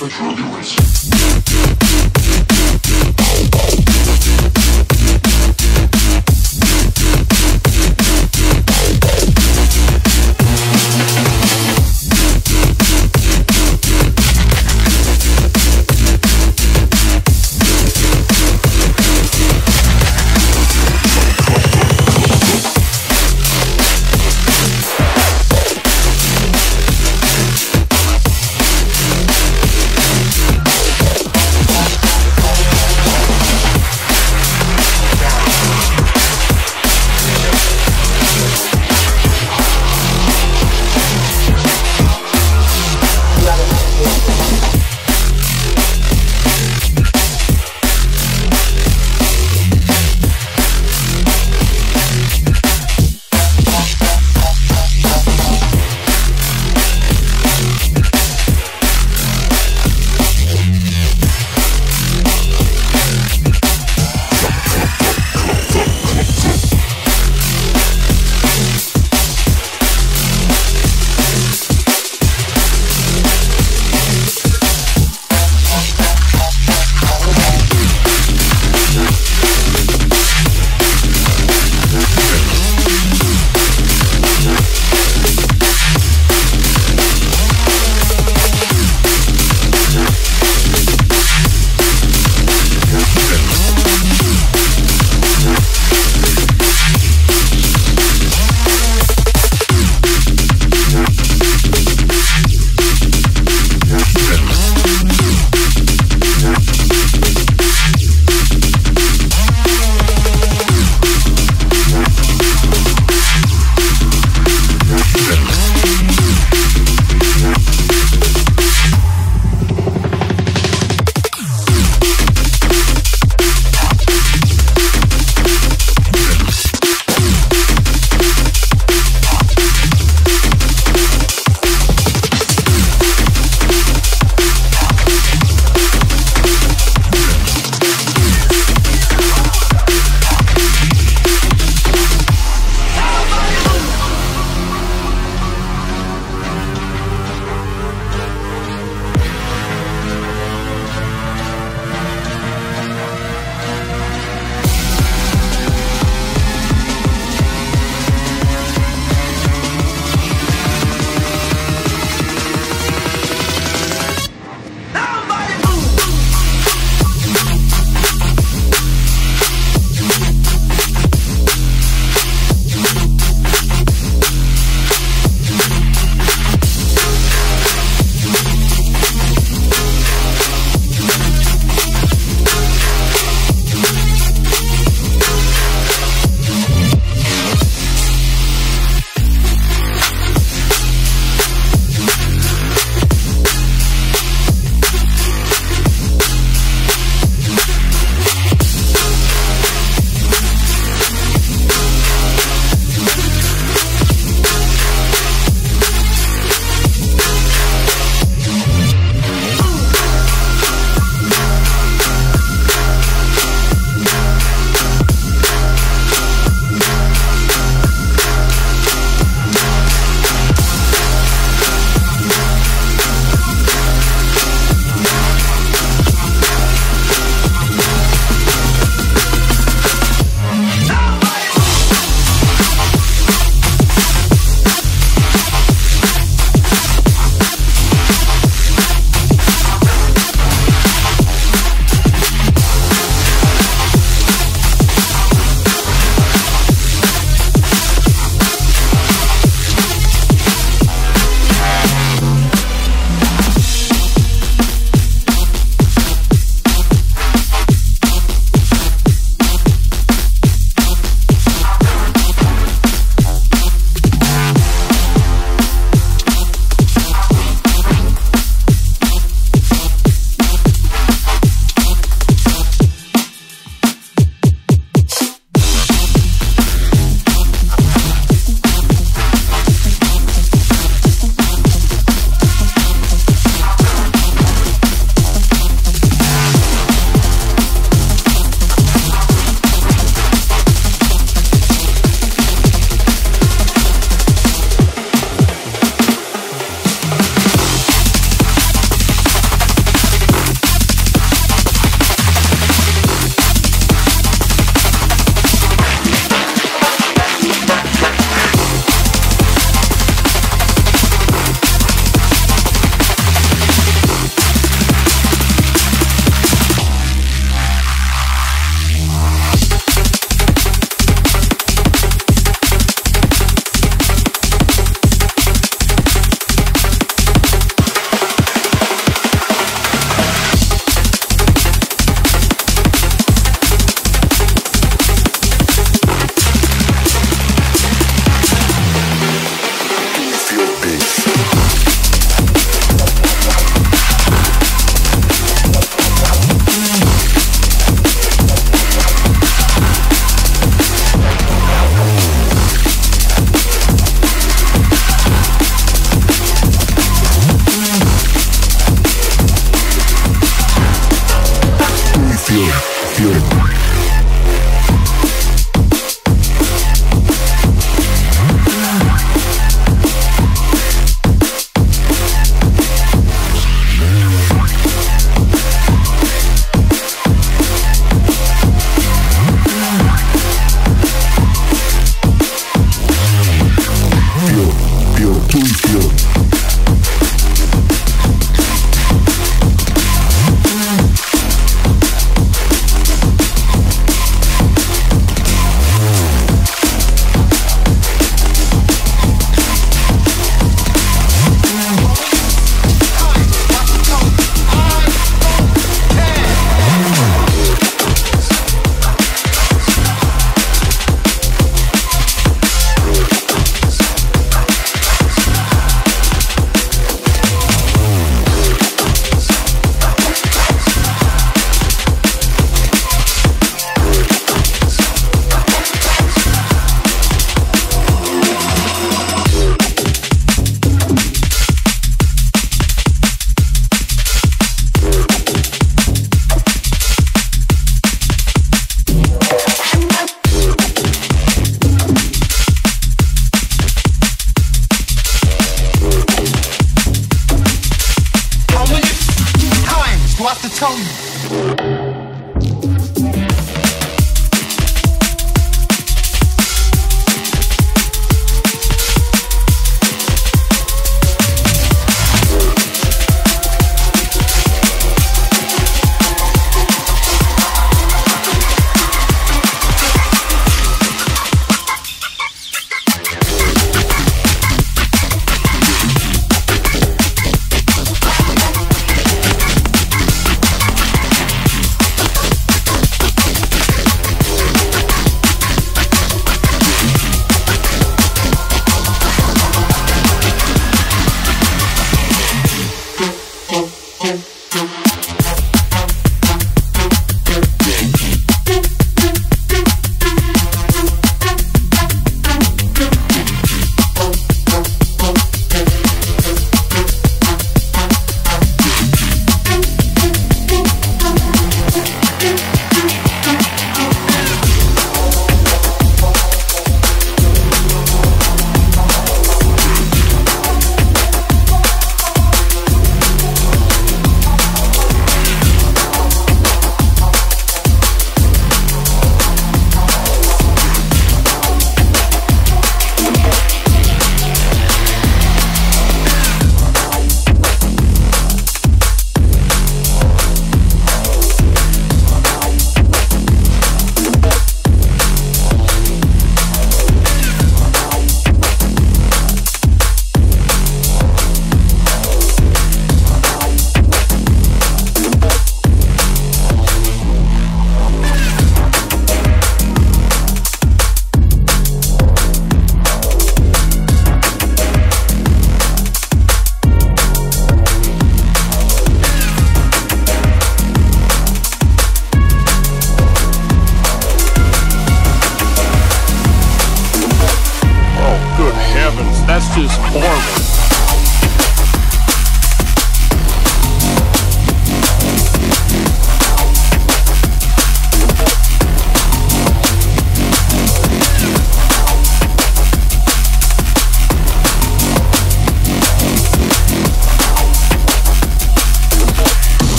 for turbulence.